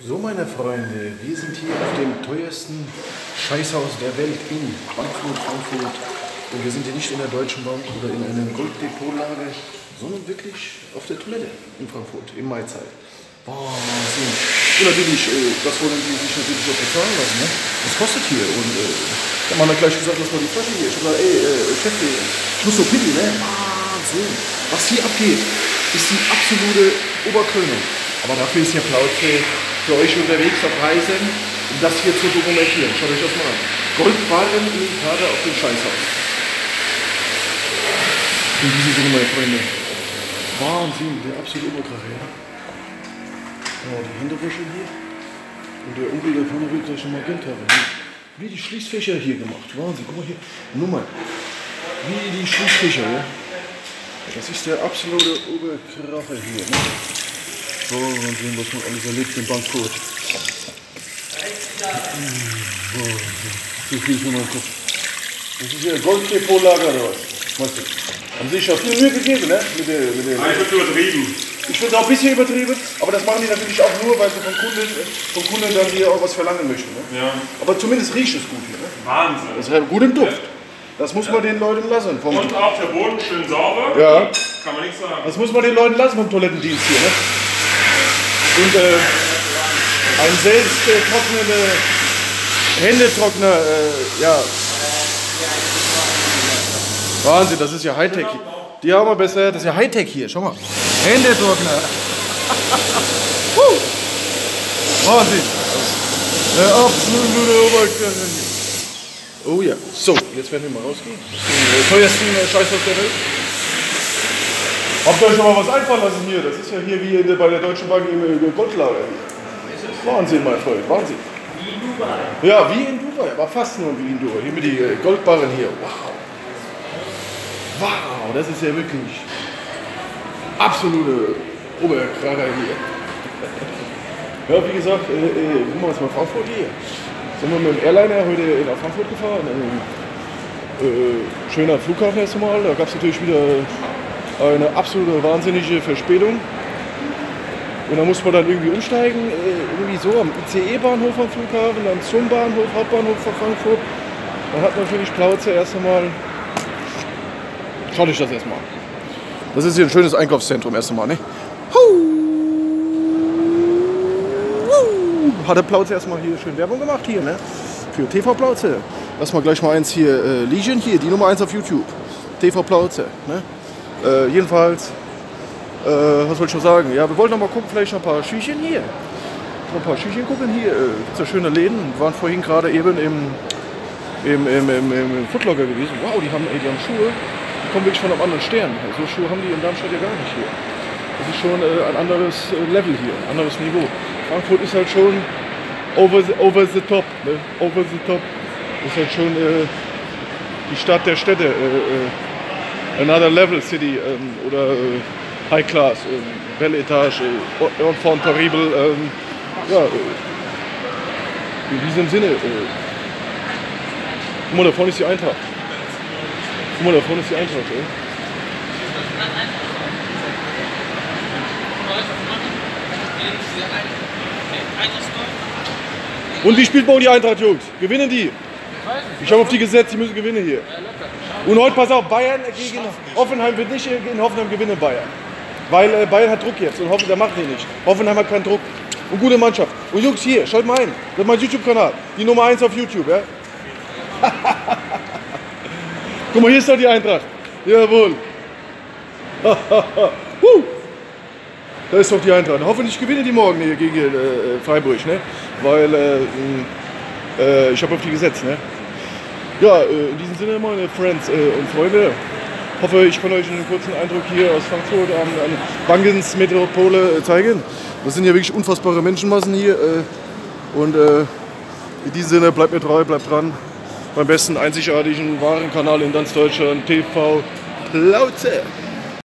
So, meine Freunde, wir sind hier auf dem teuersten Scheißhaus der Welt in Frankfurt, Frankfurt. Und wir sind hier nicht in der Deutschen Bank oder in einem Golddepotlager, sondern wirklich auf der Toilette in Frankfurt, im Maizeit. Wahnsinn. Und natürlich, das wollen die sich natürlich auch bezahlen lassen. Ne? Das kostet hier. Und äh, der Mann hat gleich gesagt, lass mal die Flasche hier. Ich hab gesagt, ey, äh, Chef, ich muss so pipi, ne? Wahnsinn. Was hier abgeht, ist die absolute Oberkrönung. Aber dafür ist ja Plauze für euch unterwegs auf Reisen, um das hier zu dokumentieren. Schaut euch das mal an. Goldbarren Unikate auf dem Scheißhaus. Und diese sind meine Freunde. Wahnsinn, der absolute Oberkracher. Ja. Ja, die Händewaschen hier. Und der Onkel, der vorne will gleich schon mal Geld haben. Wie die Schließfächer hier gemacht. Wahnsinn, guck mal hier. Nummer. Wie die Schließfächer, ja. Das ist der absolute Oberkracher hier. Ne? So, und sehen, was man alles erlebt in Bankfurt. So, so viel ist nur mein Kopf. Das ist ja Golddepotlager oder was? Weißt du? Haben Sie sich ja viel Mühe gegeben, ne? Mit der, mit der, Nein, ich würde übertrieben. ich finde auch ein bisschen übertrieben, aber das machen die natürlich auch nur, weil sie vom Kunden, vom Kunden dann hier auch was verlangen möchten. Ne? Ja. Aber zumindest riecht es gut hier. Ne? Wahnsinn. Das ist gut im Duft. Das muss man den Leuten lassen. Vom, Und auch der Boden schön sauber. ja, Kann man nichts sagen. das muss man den Leuten lassen vom Toilettendienst hier. Ne? Und äh, ein selbst äh, trocknende Händetrockner, äh, ja. Wahnsinn, das ist ja Hightech. Die haben wir besser, das ist ja Hightech hier, schau mal. Händetrockner. Huh. Wahnsinn. Der absolute Oberkörper. Oh ja. So, jetzt werden wir mal rausgehen. Den teuersten äh, Scheißhaus der Welt. Habt ihr euch schon mal was einfallen lassen hier? Das ist ja hier wie der, bei der Deutschen Bank im Goldlager. Wahnsinn, mein Freund, Wahnsinn. Wie in Dubai. Ja, wie in Dubai, aber fast nur wie in Dubai. Hier mit die äh, Goldbarren hier. Wow. Wow, das ist ja wirklich absolute Oberkracher hier. Ja, wie gesagt, äh, äh, guck mal, was mal Frankfurt hier. Sind wir mit dem Airliner heute nach Frankfurt gefahren. Äh, äh, schöner Flughafen erst einmal. Da gab es natürlich wieder eine absolute wahnsinnige Verspätung. Und da musste man dann irgendwie umsteigen, äh, irgendwie so am ICE-Bahnhof am Flughafen, dann zum Bahnhof, Hauptbahnhof von Frankfurt. Dann hat man natürlich Plauze erst einmal. Schaut euch das erstmal an. Das ist hier ein schönes Einkaufszentrum erst einmal, ne? Hat der Plauze erstmal hier schön Werbung gemacht hier, ne? Für TV Plauze. Lass mal gleich mal eins hier, äh, Legion hier, die Nummer 1 auf YouTube. TV Plauze, ne? Äh, jedenfalls, äh, was wollte ich schon sagen? Ja, wir wollten noch mal gucken, vielleicht noch ein paar Schüchen hier. Noch ein paar Schüchen gucken hier. Äh, ja schöne Läden. Wir waren vorhin gerade eben im, im, im, im, im Footlocker gewesen. Wow, die haben, ey, die haben Schuhe. Die kommen wirklich von einem anderen Stern. So Schuhe haben die in Darmstadt ja gar nicht hier. Das ist schon äh, ein anderes äh, Level hier, ein anderes Niveau. Frankfurt ist halt schon over the, over the top. Ne? Over the top. Ist halt schon äh, die Stadt der Städte. Äh, äh, another level city ähm, oder äh, high class, ähm, belle etage, äh, enfant terrible. Ähm, ja, äh, in diesem Sinne. Äh, guck mal, da vorne ist die Eintracht. Guck mal, da vorne ist die Eintracht. Ey. Und wie spielt morgen die Eintracht, Jungs? Gewinnen die? Ich habe auf die gesetzt, die müssen gewinnen hier. Und heute, pass auf, Bayern gegen Hoffenheim wird nicht in Hoffenheim gewinnen, Bayern. Weil äh, Bayern hat Druck jetzt und Hoffenheim macht die nicht. Hoffenheim hat keinen Druck. Und gute Mannschaft. Und Jungs, hier, schaut mal ein. Das ist mein YouTube-Kanal. Die Nummer 1 auf YouTube, ja? Guck mal, hier ist doch die Eintracht. Jawohl. Huh. Da ist doch die Eintracht. Hoffentlich gewinnen die morgen hier gegen äh, Freiburg, ne? Weil äh, äh, ich habe auf die gesetzt, ne? Ja, äh, in diesem Sinne, meine Friends äh, und Freunde, hoffe, ich kann euch einen kurzen Eindruck hier aus Frankfurt an, an Wangens Metropole äh, zeigen. Das sind ja wirklich unfassbare Menschenmassen hier. Und in diesem Sinne, bleibt mir treu, bleibt dran. Beim besten einzigartigen Warenkanal in ganz Deutschland, TV Plauze.